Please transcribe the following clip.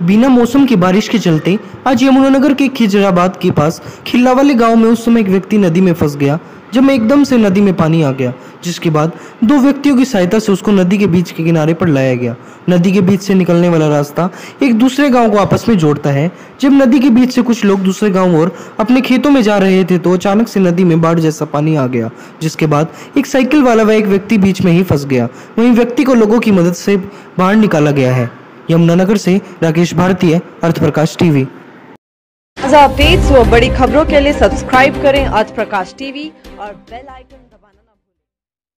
बिना मौसम की बारिश के चलते आज यमुनानगर के खिजराबाद के पास खिल्ला वाले गाँव में उस समय एक व्यक्ति नदी में फंस गया, जब एकदम से नदी में पानी आ गया, जिसके बाद दो व्यक्तियों की सहायता से उसको नदी के बीच के किनारे पर लाया गया। नदी के बीच से निकलने वाला रास्ता एक दूसरे गाँव को आपस में जोड़ता है। जब नदी के बीच से कुछ लोग दूसरे गाँव और अपने खेतों में जा रहे थे तो अचानक से नदी में बाढ़ जैसा पानी आ गया, जिसके बाद एक साइकिल वाला व एक व्यक्ति बीच में ही फंस गया। वहीं व्यक्ति को लोगों की मदद से बाहर निकाला गया है। यमुनानगर से राकेश भारतीय अर्थ प्रकाश टीवी। ताज़ा अपडेट्स व बड़ी खबरों के लिए सब्सक्राइब करें अर्थ प्रकाश टीवी और बेल आइकन